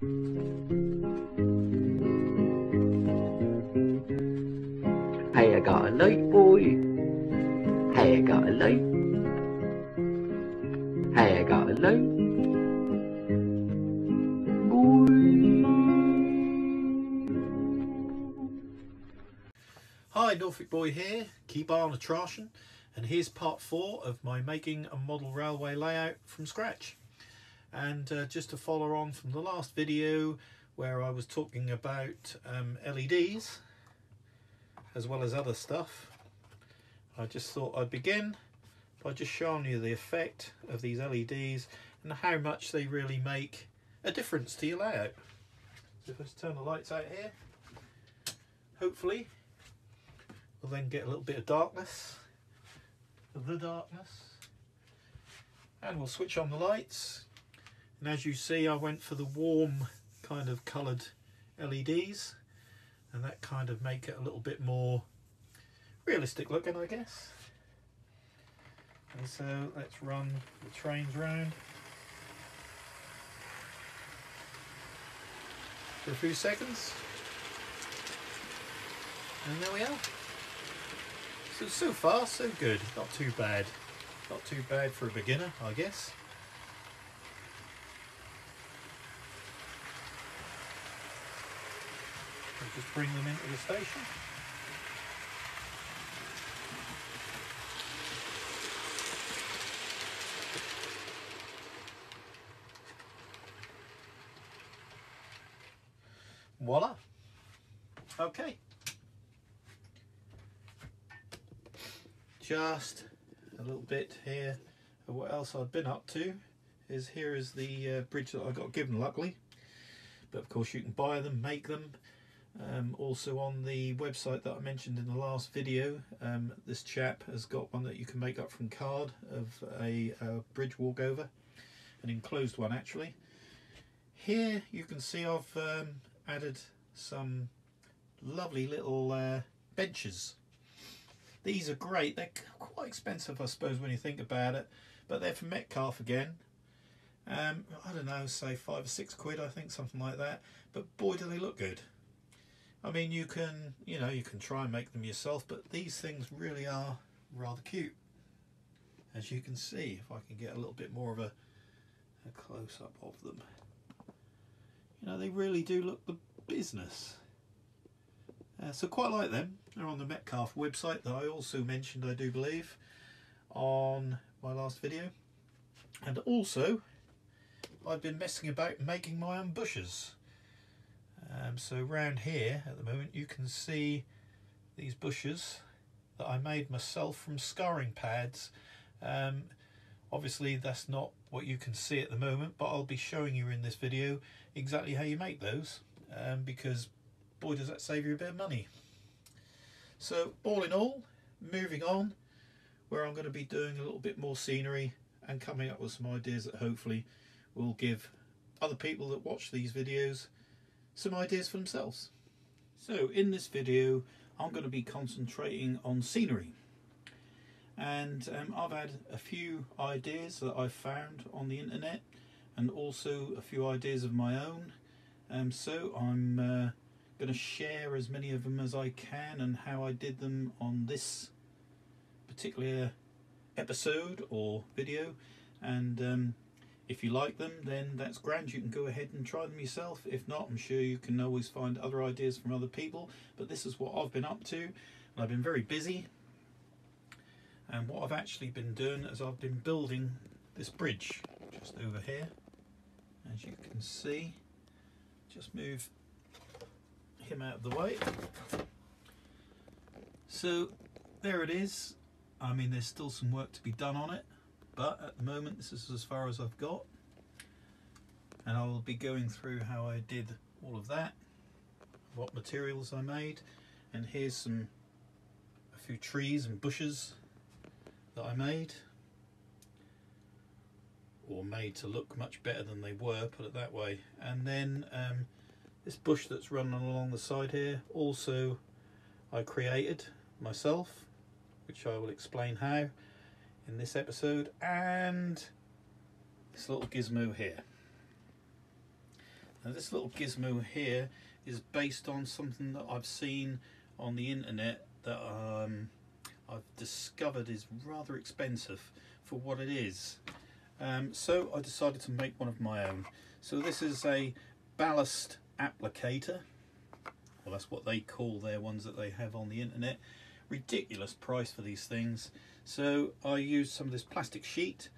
Hey, I got a light, boy. Hey, I got a light. Hey, I got a light. Hi, Norfolk Boy here, Keep on Atrashen, and here's part four of my making a model railway layout from scratch. And uh, just to follow on from the last video where I was talking about um, LEDs as well as other stuff, I just thought I'd begin by just showing you the effect of these LEDs and how much they really make a difference to your layout. So if I turn the lights out here, hopefully we'll then get a little bit of darkness, of the darkness, and we'll switch on the lights. And as you see, I went for the warm kind of coloured LEDs, and that kind of make it a little bit more realistic looking, I guess. And so let's run the trains round for a few seconds. And there we are. So, so far, so good. Not too bad. Not too bad for a beginner, I guess. Just bring them into the station. Voila. Okay. Just a little bit here of what else I've been up to is here is the uh, bridge that I got given luckily but of course you can buy them make them um, also on the website that I mentioned in the last video um, this chap has got one that you can make up from card of a, a bridge walkover an enclosed one actually. Here you can see I've um, added some lovely little uh, benches. These are great. They're quite expensive I suppose when you think about it but they're from Metcalfe again. Um, I don't know say five or six quid I think something like that. But boy do they look good I mean you can you know you can try and make them yourself but these things really are rather cute. As you can see if I can get a little bit more of a, a close-up of them. You know they really do look the business. Uh, so quite like them. They're on the Metcalfe website that I also mentioned I do believe on my last video. And also I've been messing about making my own bushes um, so around here at the moment you can see these bushes that I made myself from scarring pads. Um, obviously that's not what you can see at the moment but I'll be showing you in this video exactly how you make those um, because boy does that save you a bit of money. So all in all moving on where I'm going to be doing a little bit more scenery and coming up with some ideas that hopefully will give other people that watch these videos some ideas for themselves. So in this video I'm going to be concentrating on scenery. And um, I've had a few ideas that I've found on the internet and also a few ideas of my own. Um, so I'm uh, going to share as many of them as I can and how I did them on this particular episode or video. And um, if you like them then that's grand. You can go ahead and try them yourself. If not I'm sure you can always find other ideas from other people. But this is what I've been up to. And I've been very busy. And what I've actually been doing is I've been building this bridge just over here. As you can see just move him out of the way. So there it is. I mean there's still some work to be done on it but at the moment this is as far as I've got. And I will be going through how I did all of that what materials I made. And here's some a few trees and bushes that I made. Or made to look much better than they were put it that way. And then um, this bush that's running along the side here also I created myself which I will explain how in this episode and this little gizmo here. Now this little gizmo here is based on something that I've seen on the internet that um, I've discovered is rather expensive for what it is. Um, so I decided to make one of my own. So this is a ballast applicator. Well, that's what they call their ones that they have on the internet. Ridiculous price for these things. So I used some of this plastic sheet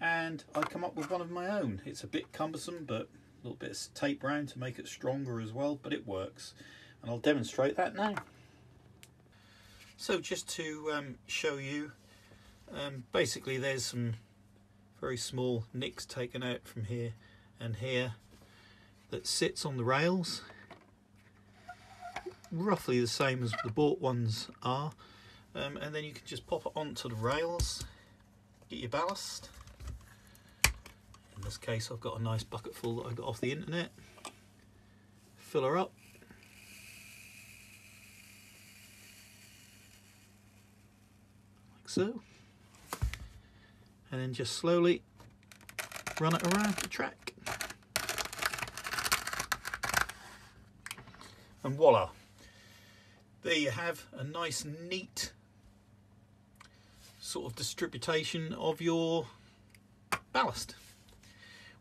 and I come up with one of my own. It's a bit cumbersome, but a little bit of tape round to make it stronger as well, but it works. And I'll demonstrate that now. So just to um, show you, um, basically there's some very small nicks taken out from here and here that sits on the rails roughly the same as the bought ones are. Um, and then you can just pop it onto the rails get your ballast. In this case I've got a nice bucket full that I got off the internet. Fill her up. Like so. And then just slowly run it around the track. And voila there you have a nice neat sort of distribution of your ballast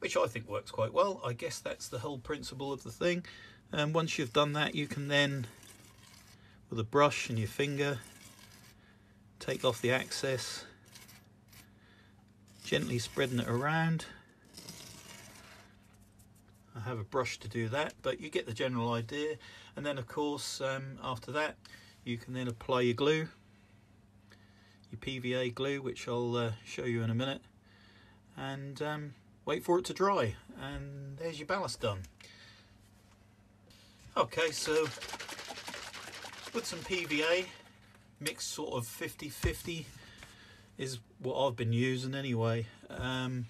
which I think works quite well. I guess that's the whole principle of the thing. And once you've done that you can then with a brush and your finger take off the excess gently spreading it around I have a brush to do that but you get the general idea. And then of course um, after that you can then apply your glue your PVA glue which I'll uh, show you in a minute. And um, wait for it to dry. And there's your ballast done. Okay so with some PVA mixed sort of 50-50 is what I've been using anyway. Um,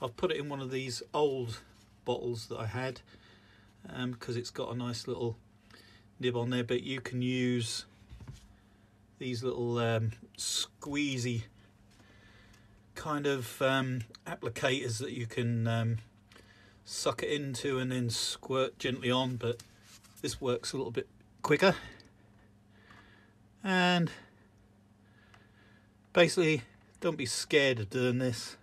I've put it in one of these old bottles that I had because um, it's got a nice little nib on there but you can use these little um, squeezy kind of um, applicators that you can um, suck it into and then squirt gently on but this works a little bit quicker. And basically don't be scared of doing this.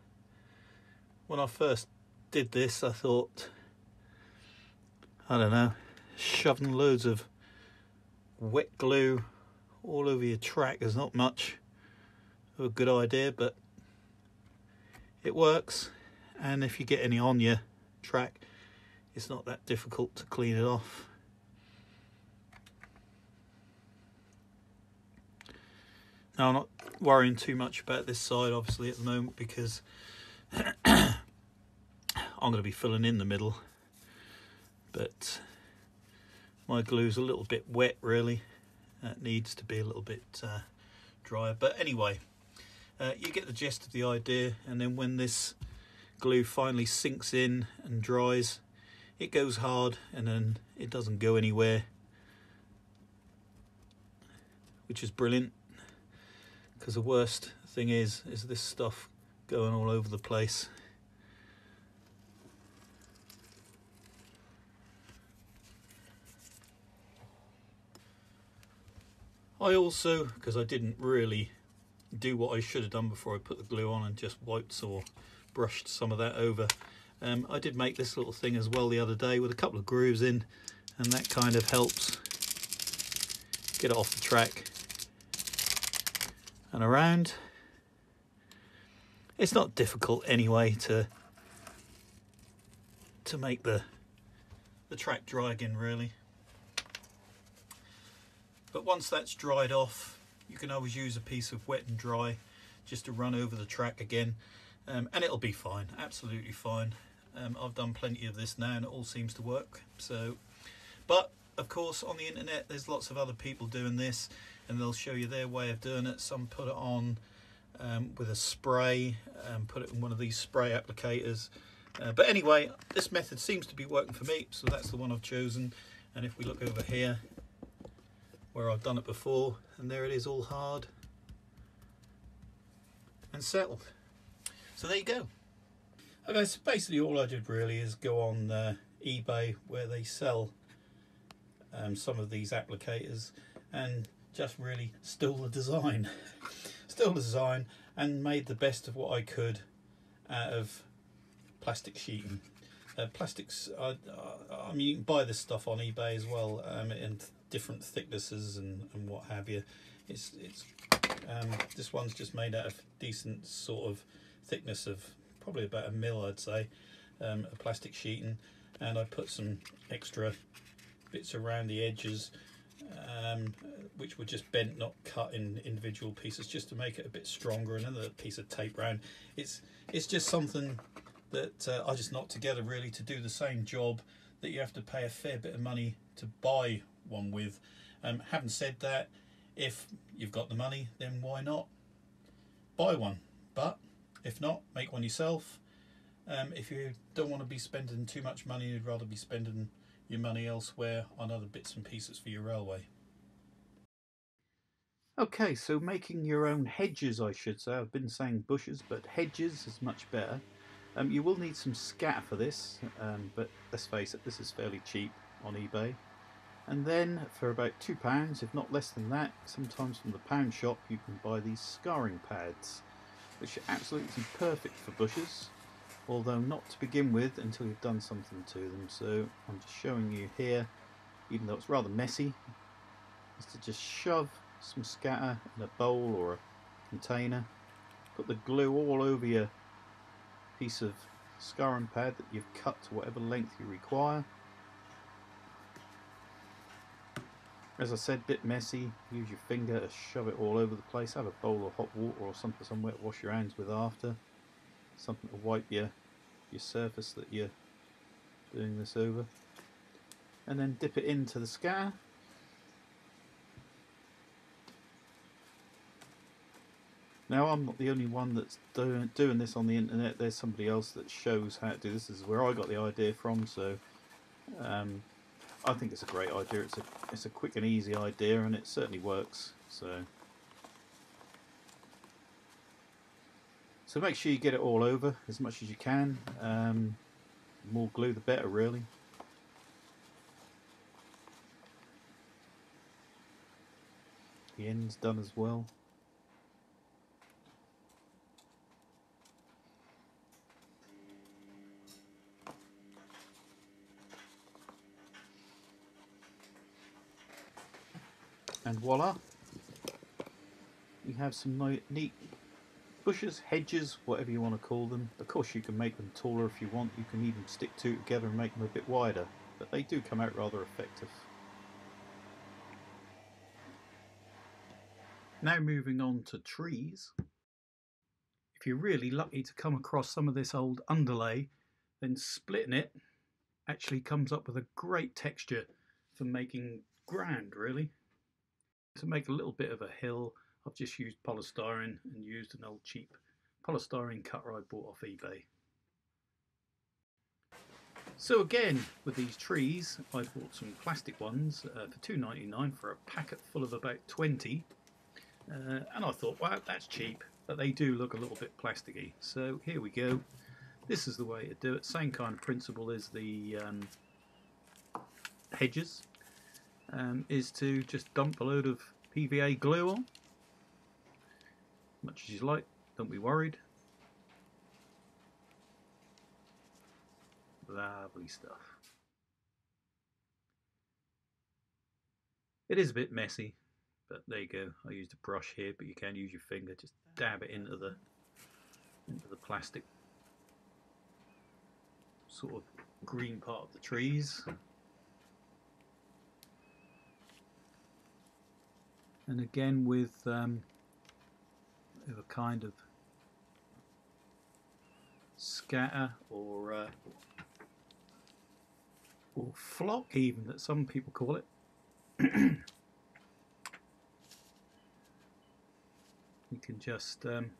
When I first did this I thought I don't know shoving loads of wet glue all over your track is not much of a good idea but it works. And if you get any on your track it's not that difficult to clean it off. Now I'm not worrying too much about this side obviously at the moment because I'm going to be filling in the middle. But my glue's a little bit wet really. It needs to be a little bit uh, drier. But anyway uh, you get the gist of the idea and then when this glue finally sinks in and dries it goes hard and then it doesn't go anywhere which is brilliant. Because the worst thing is is this stuff going all over the place I also, because I didn't really do what I should have done before I put the glue on and just wiped or brushed some of that over, um, I did make this little thing as well the other day with a couple of grooves in and that kind of helps get it off the track and around. It's not difficult anyway to to make the the track dry again really. But once that's dried off, you can always use a piece of wet and dry just to run over the track again um, and it'll be fine, absolutely fine. Um, I've done plenty of this now and it all seems to work. So, But of course on the internet there's lots of other people doing this and they'll show you their way of doing it. Some put it on um, with a spray and put it in one of these spray applicators. Uh, but anyway, this method seems to be working for me, so that's the one I've chosen. And if we look over here, where I've done it before, and there it is all hard and settled. So there you go. Okay, so basically all I did really is go on uh, eBay where they sell um, some of these applicators and just really stole the design. stole the design and made the best of what I could out of plastic sheeting. Uh, plastics, I, I, mean, you can buy this stuff on eBay as well um, in different thicknesses and, and what have you. It's it's um, this one's just made out of decent sort of thickness of probably about a mil, I'd say, um, a plastic sheeting, and I put some extra bits around the edges, um, which were just bent, not cut in individual pieces, just to make it a bit stronger. Another piece of tape round. It's it's just something that uh, I just knocked together really to do the same job that you have to pay a fair bit of money to buy one with. Um, having said that, if you've got the money, then why not buy one? But if not, make one yourself. Um, if you don't want to be spending too much money, you'd rather be spending your money elsewhere on other bits and pieces for your railway. Okay, so making your own hedges, I should say. I've been saying bushes, but hedges is much better. Um, you will need some scat for this, um, but let's face it, this is fairly cheap on eBay. And then for about £2, if not less than that, sometimes from the pound shop, you can buy these scarring pads, which are absolutely perfect for bushes, although not to begin with until you've done something to them. So I'm just showing you here, even though it's rather messy, is to just shove some scatter in a bowl or a container, put the glue all over your piece of scarring pad that you've cut to whatever length you require. As I said, bit messy. Use your finger to shove it all over the place. Have a bowl of hot water or something somewhere to wash your hands with after. Something to wipe your your surface that you're doing this over. And then dip it into the scatter. Now I'm not the only one that's doing, doing this on the internet. There's somebody else that shows how to do this. This is where I got the idea from. So um, I think it's a great idea. It's a it's a quick and easy idea, and it certainly works. So so make sure you get it all over as much as you can. Um, more glue, the better, really. The end's done as well. And voila you have some neat bushes, hedges, whatever you want to call them. Of course you can make them taller if you want, you can even stick two together and make them a bit wider, but they do come out rather effective. Now moving on to trees. If you're really lucky to come across some of this old underlay, then splitting it actually comes up with a great texture for making ground really. To make a little bit of a hill, I've just used polystyrene and used an old cheap polystyrene cutter I bought off eBay. So again, with these trees, I bought some plastic ones uh, for two ninety nine for a packet full of about 20. Uh, and I thought, wow, that's cheap, but they do look a little bit plasticky. So here we go. This is the way to do it. Same kind of principle as the um, hedges um, is to just dump a load of PVA glue on. Much as you like, don't be worried. Lovely stuff. It is a bit messy, but there you go. I used a brush here, but you can use your finger. Just dab it into the into the plastic sort of green part of the trees. And again with um, a kind of scatter or uh, or flock even that some people call it. You can just um,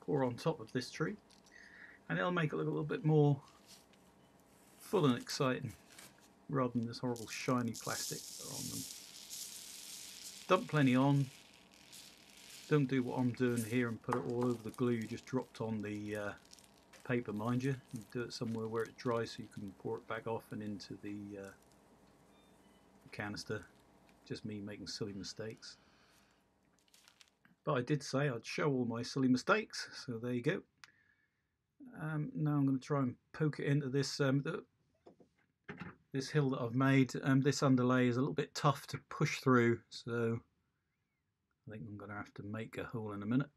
pour on top of this tree and it'll make it look a little bit more full and exciting rather than this horrible shiny plastic on them dump plenty on don't do what I'm doing here and put it all over the glue you just dropped on the uh, paper, mind you. you do it somewhere where it dries so you can pour it back off and into the uh, canister. Just me making silly mistakes. But I did say I'd show all my silly mistakes, so there you go. Um, now I'm going to try and poke it into this um, the, this hill that I've made. Um, this underlay is a little bit tough to push through, so I think I'm going to have to make a hole in a minute.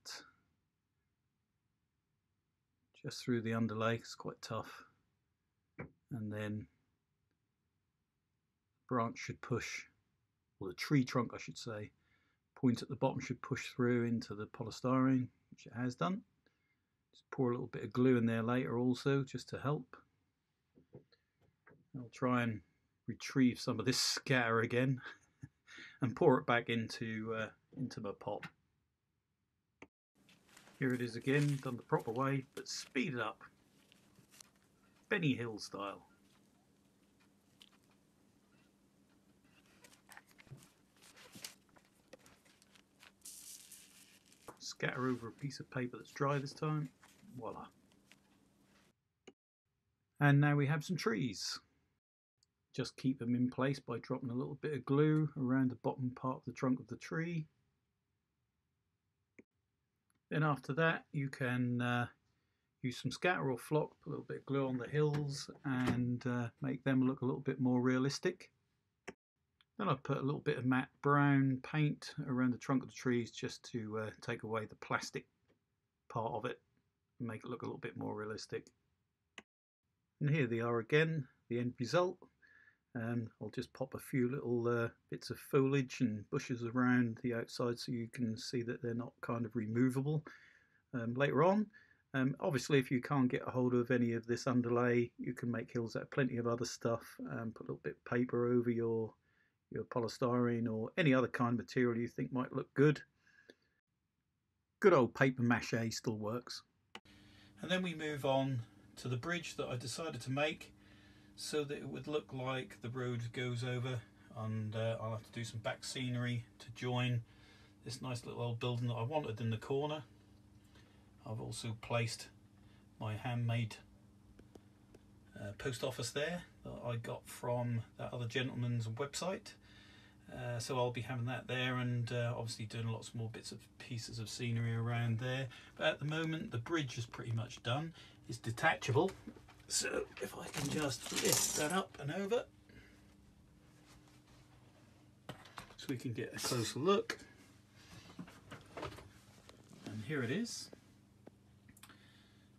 Just through the underlay, it's quite tough. And then branch should push, or the tree trunk I should say, point at the bottom should push through into the polystyrene, which it has done. Just pour a little bit of glue in there later also, just to help. I'll try and retrieve some of this scatter again and pour it back into uh, into my pot. Here it is again, done the proper way, but speeded up. Benny Hill style. Scatter over a piece of paper that's dry this time. Voila. And now we have some trees. Just keep them in place by dropping a little bit of glue around the bottom part of the trunk of the tree. Then after that you can uh, use some scatter or flock, put a little bit of glue on the hills and uh, make them look a little bit more realistic. Then I put a little bit of matte brown paint around the trunk of the trees just to uh, take away the plastic part of it and make it look a little bit more realistic. And here they are again, the end result. Um, I'll just pop a few little uh, bits of foliage and bushes around the outside so you can see that they're not kind of removable um, later on. Um, obviously, if you can't get a hold of any of this underlay, you can make hills out of plenty of other stuff. Um, put a little bit of paper over your your polystyrene or any other kind of material you think might look good. Good old paper mache still works. And then we move on to the bridge that I decided to make so that it would look like the road goes over and uh, I'll have to do some back scenery to join this nice little old building that I wanted in the corner. I've also placed my handmade uh, post office there that I got from that other gentleman's website. Uh, so I'll be having that there and uh, obviously doing lots more bits of pieces of scenery around there. But at the moment the bridge is pretty much done. It's detachable. So if I can just lift that up and over so we can get a closer look. And here it is.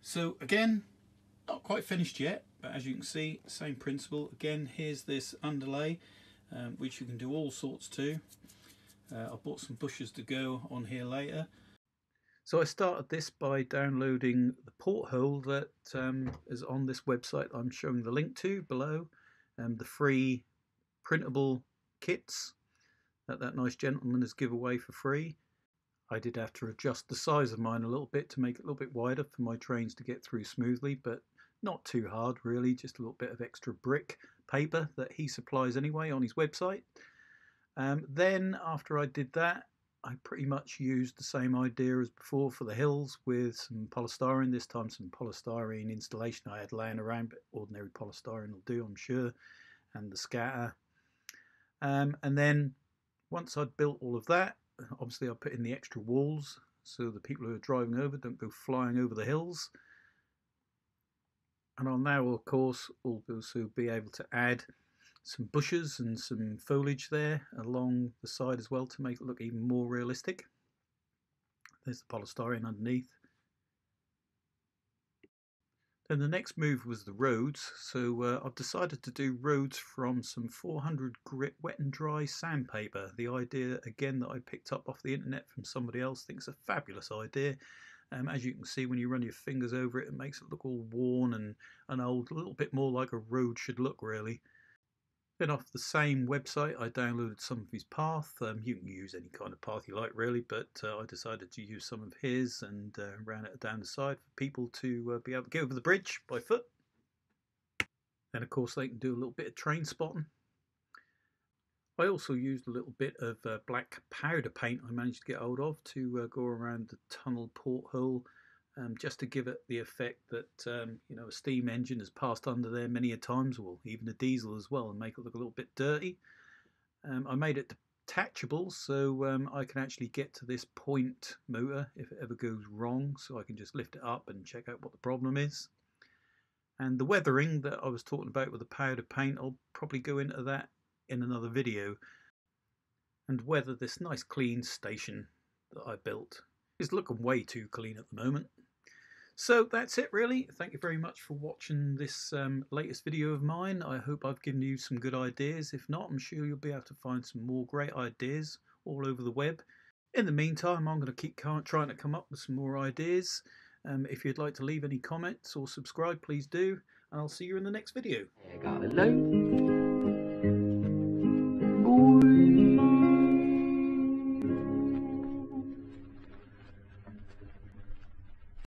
So again, not quite finished yet, but as you can see, same principle. Again, here's this underlay, um, which you can do all sorts to. Uh, I bought some bushes to go on here later. So I started this by downloading the portal that um, is on this website I'm showing the link to below. Um, the free printable kits that that nice gentleman has give away for free. I did have to adjust the size of mine a little bit to make it a little bit wider for my trains to get through smoothly, but not too hard really, just a little bit of extra brick paper that he supplies anyway on his website. Um, then after I did that, I pretty much used the same idea as before for the hills with some polystyrene, this time some polystyrene installation I had laying around, but ordinary polystyrene will do, I'm sure, and the scatter. Um, and then once I'd built all of that, obviously I put in the extra walls so the people who are driving over don't go flying over the hills. And I'll now, of course, also be able to add some bushes and some foliage there along the side as well to make it look even more realistic. There's the polystyrene underneath. Then the next move was the roads, so uh, I've decided to do roads from some 400 grit wet and dry sandpaper. The idea, again, that I picked up off the internet from somebody else, thinks a fabulous idea. Um, as you can see, when you run your fingers over it, it makes it look all worn and, and old, a little bit more like a road should look, really. Then off the same website, I downloaded some of his path. Um, you can use any kind of path you like, really, but uh, I decided to use some of his and uh, ran it down the side for people to uh, be able to get over the bridge by foot. Then, of course, they can do a little bit of train spotting. I also used a little bit of uh, black powder paint I managed to get hold of to uh, go around the tunnel portal um, just to give it the effect that um, you know a steam engine has passed under there many a times, or even a diesel as well, and make it look a little bit dirty. Um, I made it detachable so um, I can actually get to this point motor if it ever goes wrong, so I can just lift it up and check out what the problem is. And the weathering that I was talking about with the powder paint, I'll probably go into that in another video. And weather this nice clean station that I built. is looking way too clean at the moment. So that's it really. Thank you very much for watching this um, latest video of mine. I hope I've given you some good ideas. If not, I'm sure you'll be able to find some more great ideas all over the web. In the meantime, I'm going to keep trying to come up with some more ideas. Um, if you'd like to leave any comments or subscribe, please do. And I'll see you in the next video.